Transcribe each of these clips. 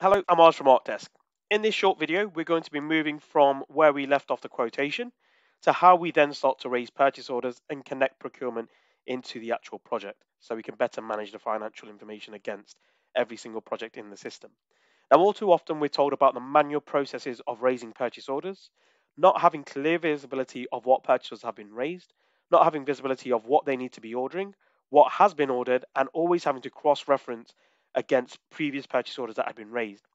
Hello, I'm Oz from Archdesk. In this short video, we're going to be moving from where we left off the quotation to how we then start to raise purchase orders and connect procurement into the actual project so we can better manage the financial information against every single project in the system. Now, all too often we're told about the manual processes of raising purchase orders, not having clear visibility of what purchases have been raised, not having visibility of what they need to be ordering, what has been ordered, and always having to cross-reference against previous purchase orders that have been raised.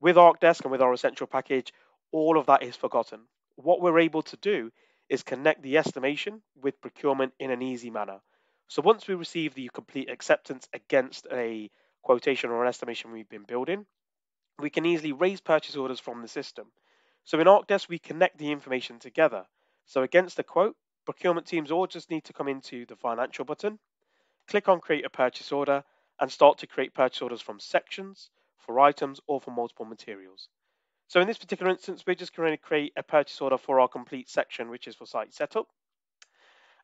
With Archdesk and with our essential package, all of that is forgotten. What we're able to do is connect the estimation with procurement in an easy manner. So once we receive the complete acceptance against a quotation or an estimation we've been building, we can easily raise purchase orders from the system. So in Archdesk, we connect the information together. So against the quote, procurement teams all just need to come into the financial button, click on create a purchase order, and start to create purchase orders from sections, for items, or for multiple materials. So in this particular instance, we're just going to create a purchase order for our complete section, which is for site setup.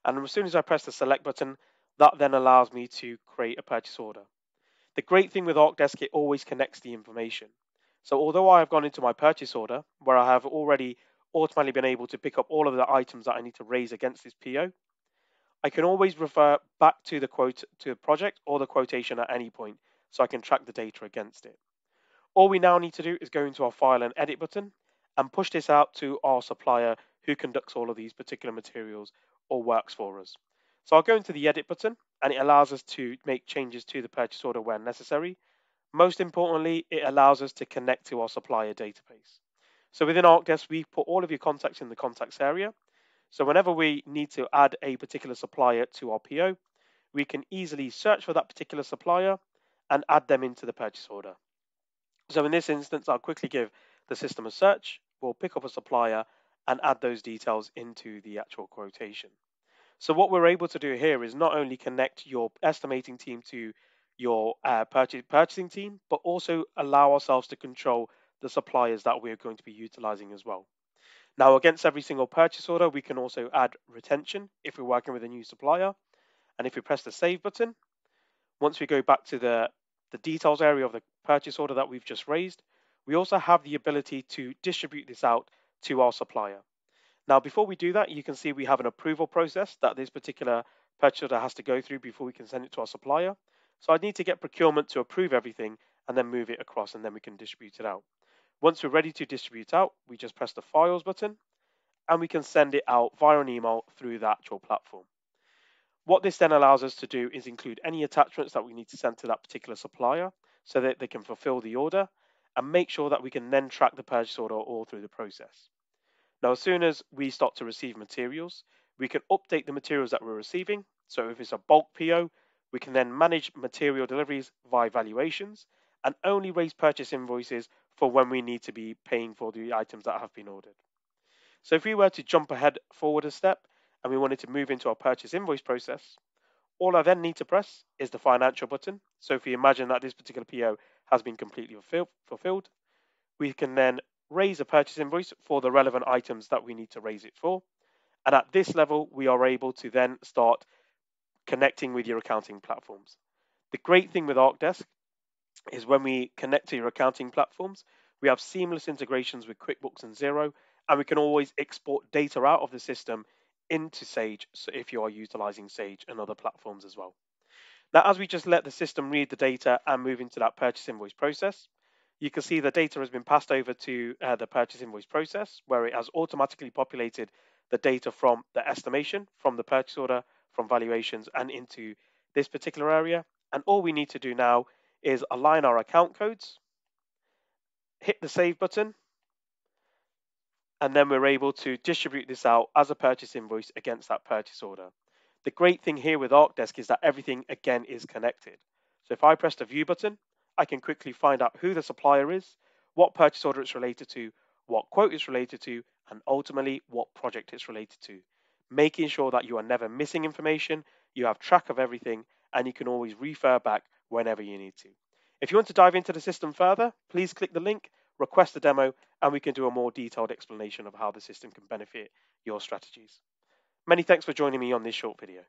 And as soon as I press the select button, that then allows me to create a purchase order. The great thing with Archdesk, it always connects the information. So although I have gone into my purchase order, where I have already automatically been able to pick up all of the items that I need to raise against this PO, I can always refer back to the quote to the project or the quotation at any point so I can track the data against it. All we now need to do is go into our file and edit button and push this out to our supplier who conducts all of these particular materials or works for us. So I'll go into the edit button and it allows us to make changes to the purchase order where necessary. Most importantly, it allows us to connect to our supplier database. So within Archdesk, we put all of your contacts in the contacts area so whenever we need to add a particular supplier to our PO, we can easily search for that particular supplier and add them into the purchase order. So in this instance, I'll quickly give the system a search. We'll pick up a supplier and add those details into the actual quotation. So what we're able to do here is not only connect your estimating team to your uh, purchase, purchasing team, but also allow ourselves to control the suppliers that we're going to be utilizing as well. Now, against every single purchase order, we can also add retention if we're working with a new supplier. And if we press the save button, once we go back to the, the details area of the purchase order that we've just raised, we also have the ability to distribute this out to our supplier. Now, before we do that, you can see we have an approval process that this particular purchase order has to go through before we can send it to our supplier. So I'd need to get procurement to approve everything and then move it across and then we can distribute it out. Once we're ready to distribute out, we just press the files button and we can send it out via an email through the actual platform. What this then allows us to do is include any attachments that we need to send to that particular supplier so that they can fulfill the order and make sure that we can then track the purchase order all through the process. Now, as soon as we start to receive materials, we can update the materials that we're receiving. So if it's a bulk PO, we can then manage material deliveries via valuations and only raise purchase invoices for when we need to be paying for the items that have been ordered. So if we were to jump ahead forward a step and we wanted to move into our purchase invoice process, all I then need to press is the financial button. So if we imagine that this particular PO has been completely fulfilled, we can then raise a purchase invoice for the relevant items that we need to raise it for. And at this level, we are able to then start connecting with your accounting platforms. The great thing with Archdesk is when we connect to your accounting platforms, we have seamless integrations with QuickBooks and Xero, and we can always export data out of the system into Sage so if you are utilizing Sage and other platforms as well. Now, as we just let the system read the data and move into that purchase invoice process, you can see the data has been passed over to uh, the purchase invoice process where it has automatically populated the data from the estimation, from the purchase order, from valuations, and into this particular area. And all we need to do now is align our account codes, hit the save button, and then we're able to distribute this out as a purchase invoice against that purchase order. The great thing here with Archdesk is that everything again is connected. So if I press the view button, I can quickly find out who the supplier is, what purchase order it's related to, what quote it's related to, and ultimately what project it's related to, making sure that you are never missing information, you have track of everything, and you can always refer back whenever you need to. If you want to dive into the system further, please click the link, request a demo, and we can do a more detailed explanation of how the system can benefit your strategies. Many thanks for joining me on this short video.